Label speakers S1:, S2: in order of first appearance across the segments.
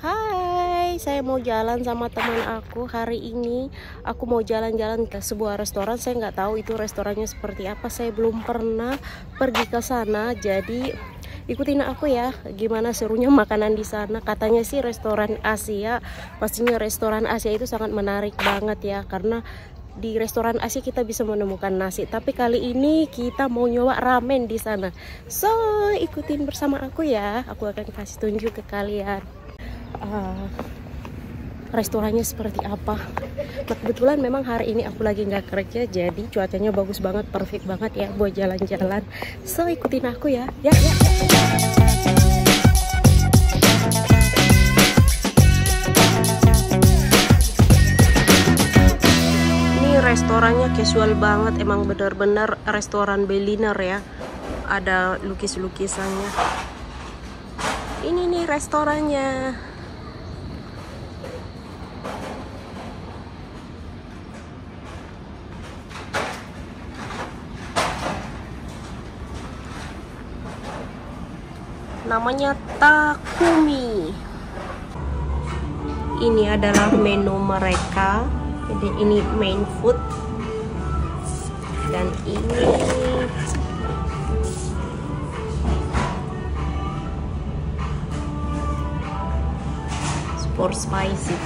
S1: Hai, saya mau jalan sama teman aku hari ini. Aku mau jalan-jalan ke sebuah restoran. Saya nggak tahu itu restorannya seperti apa. Saya belum pernah pergi ke sana. Jadi ikutin aku ya. Gimana serunya makanan di sana? Katanya sih restoran Asia. Pastinya restoran Asia itu sangat menarik banget ya. Karena di restoran Asia kita bisa menemukan nasi. Tapi kali ini kita mau nyoba ramen di sana. So ikutin bersama aku ya. Aku akan kasih tunjuk ke kalian uh, restorannya seperti apa. Nah, kebetulan memang hari ini aku lagi nggak kerja, jadi cuacanya bagus banget, perfect banget ya buat jalan-jalan. So ikutin aku ya, ya ya. Ini restorannya casual banget, emang benar-benar restoran Berliner ya. Ada lukis-lukisannya. Ini nih restorannya. Namanya Takumi. Ini adalah menu mereka. Jadi ini main food. Dan ini sport spicy.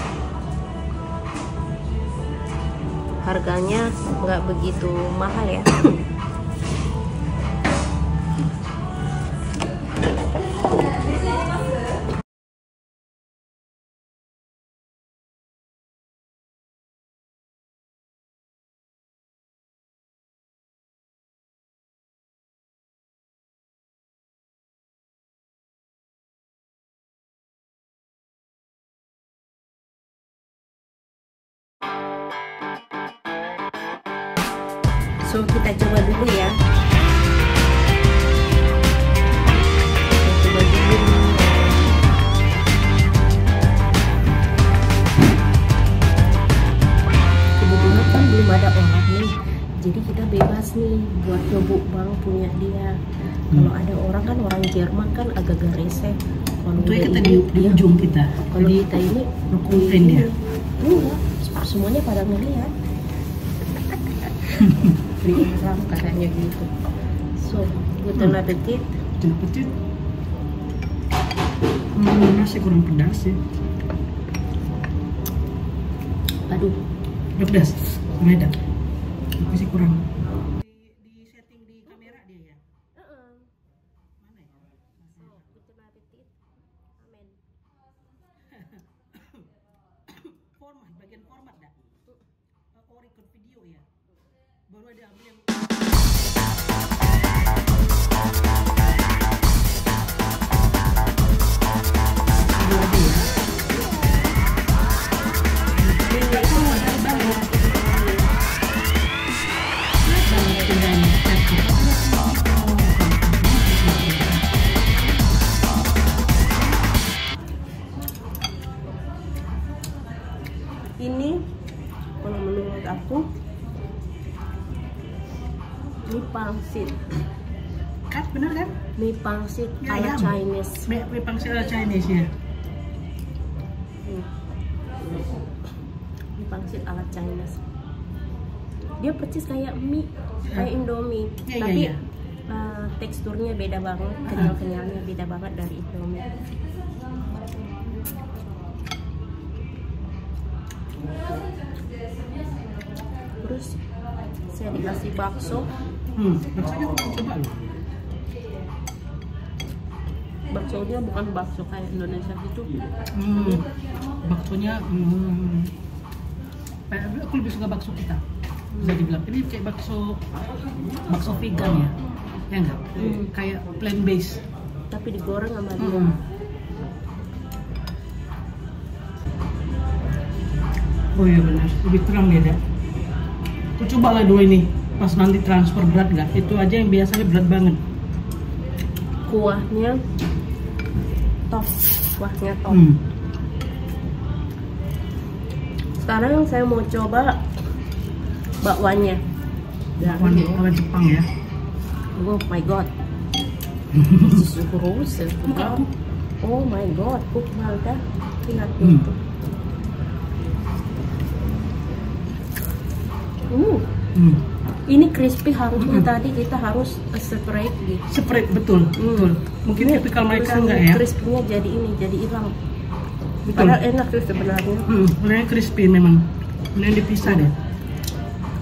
S1: Harganya nggak begitu mahal ya So kita coba dulu ya. Kita coba dulu. Kebetulan kan belum ada orang nih, jadi kita bebas nih buat nyobok bang punya dia. Kalau ada orang kan orang Jerman kan agak-agak rese. Kalau
S2: Itu kita
S1: ini,
S2: di, di
S1: dia-
S2: ujung kita.
S1: kalau
S2: Jadi
S1: kita ini
S2: complain dia.
S1: Enggak, semuanya pada ngeliat. Diiram katanya gitu. So, guten
S2: Hmm.
S1: appetit.
S2: jangan petit. Hmm, nasi kurang pedas sih.
S1: Aduh,
S2: Udah pedas. Beda. Tapi sih kurang. Di, di setting di kamera dia ya. Mana ya?
S1: Amin.
S2: Format, bagian format dah. Oh, record video ya. Baru ada ambil
S1: pangsit.
S2: Kan bener kan?
S1: Mie pangsit
S2: Ya,
S1: ala
S2: ayam.
S1: Chinese.
S2: Mie mie pangsit ala Chinese ya.
S1: Hmm. Mie pangsit ala Chinese. Dia persis kayak mie, kayak Indomie,
S2: Ya, ya,
S1: tapi
S2: ya.
S1: uh, teksturnya beda banget, kenyal-kenyalnya beda banget dari Indomie. Terus saya dikasih bakso,
S2: Hmm, rasanya aku coba loh.
S1: baksonya bukan bakso kayak Indonesia gitu.
S2: Hmm, baksonya, hmm, aku lebih suka bakso kita. Bisa dibilang ini kayak bakso, bakso vegan ya, ya enggak?
S1: Hmm.
S2: Kayak plant based.
S1: Tapi digoreng sama dia.
S2: Hmm. Oh iya benar, lebih terang dia. Dak. Aku coba lah dua ini, pas nanti transfer berat nggak? Itu aja yang biasanya berat banget.
S1: Kuahnya top, kuahnya top.
S2: Hmm.
S1: Sekarang saya mau coba bakwanya.
S2: Bakwan bakwan Jepang ya.
S1: Oh my god. This is gross. Oh my god, kok malta. lihat
S2: Hmm.
S1: itu uh
S2: Hmm.
S1: Ini crispy harusnya
S2: Mm-mm.
S1: tadi kita harus separate gitu
S2: Separate betul,
S1: Hmm.
S2: betul. Mungkin tipikal mereka enggak
S1: ini
S2: ya?
S1: crispy-nya jadi ini jadi hilang
S2: Betul.
S1: padahal enak sih sebenarnya
S2: Hmm, crispy memang. Benar dipisah deh.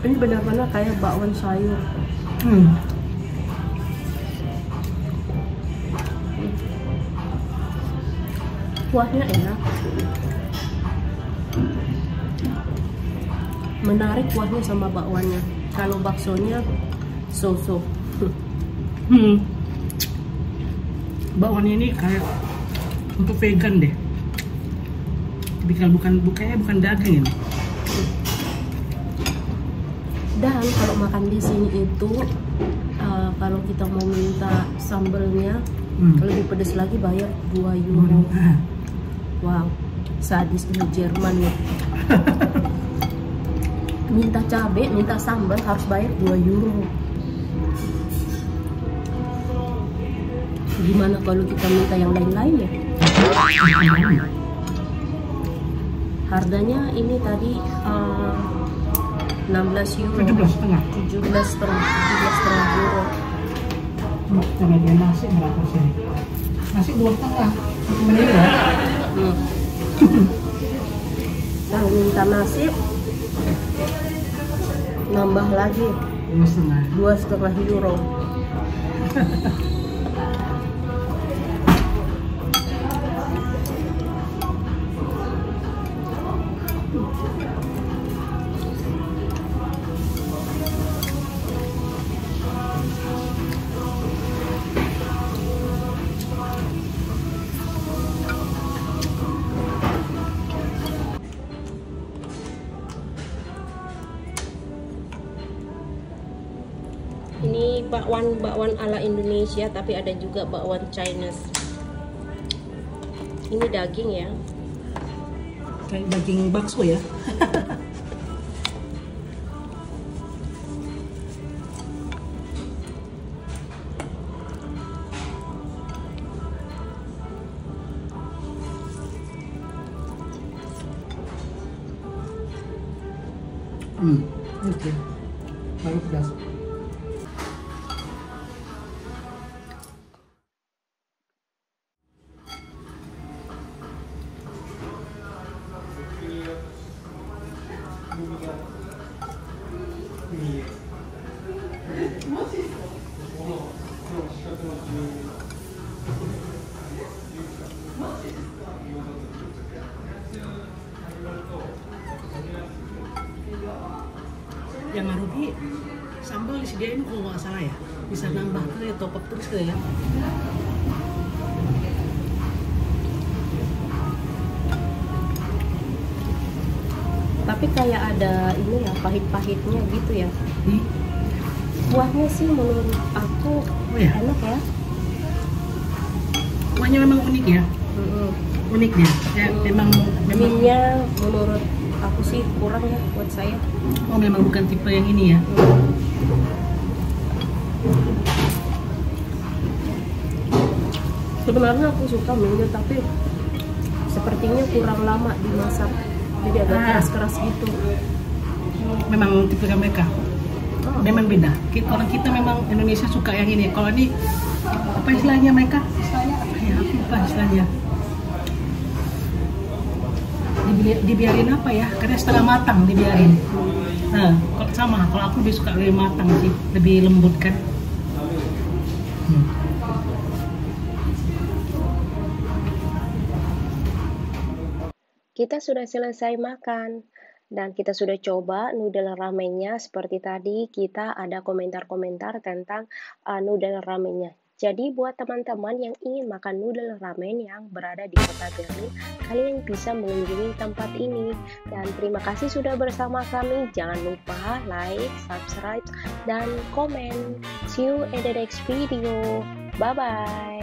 S1: ini benar-benar kayak bakwan sayur
S2: Hmm.
S1: kuahnya enak menarik kuahnya sama bakwannya kalau baksonya so-so
S2: Hmm. Bakwan ini kayak untuk vegan deh. Tipikal bukan bukannya bukan daging ini.
S1: dan kalau makan di sini itu uh, kalau kita mau minta sambelnya
S2: Hmm.
S1: lebih pedas lagi bayar 2 euro
S2: Ah.
S1: wow sadis ini Jerman nih minta cabai minta sambal harus bayar 2 euro gimana kalau kita minta yang lain-lain ya harganya ini tadi uh, 16 euro
S2: 17 setengah.
S1: 17 setengah 17 setengah euro
S2: Kita bagian nasi berapa sih? Nasi dua setengah. Menit ya?
S1: hmm. kalau minta nasi nambah lagi
S2: Dua setengah.
S1: euro ini bakwan bakwan ala Indonesia tapi ada juga bakwan Chinese ini daging ya
S2: Kayak daging bakso ya. Hmm, oke. Baru pedas. Yang Marubi sambal disediain kalau nggak salah ya. Bisa nambah tuh ya top up terus kali ya.
S1: Tapi kayak ada ini ya pahit-pahitnya gitu ya.
S2: Hmm.
S1: kuahnya sih menurut aku
S2: Oh ya,
S1: enak ya.
S2: Kuahnya memang unik ya,
S1: Mm-mm.
S2: unik dia. Ya, memang memang
S1: minyak menurut aku sih kurang ya buat saya
S2: oh memang bukan tipe yang ini ya.
S1: sebenarnya aku suka minyak tapi sepertinya kurang lama dimasak jadi agak
S2: Ah.
S1: keras-keras gitu
S2: Memang tipe mereka.
S1: Oh.
S2: Memang beda. Kita, orang kita memang Indonesia suka yang ini. Kalau ini apa istilahnya mereka? Istilahnya apa ya? Aku lupa istilahnya. Dibi- dibiarin apa ya? Karena setengah matang dibiarin. Nah, sama, kalau aku lebih suka lebih matang sih, lebih lembut kan. Hmm.
S1: Kita sudah selesai makan dan kita sudah coba noodle ramennya seperti tadi kita ada komentar-komentar tentang uh, noodle ramennya. Jadi buat teman-teman yang ingin makan noodle ramen yang berada di kota Berlin, kalian bisa mengunjungi tempat ini. Dan terima kasih sudah bersama kami. Jangan lupa like, subscribe, dan komen. See you in the next video. Bye-bye.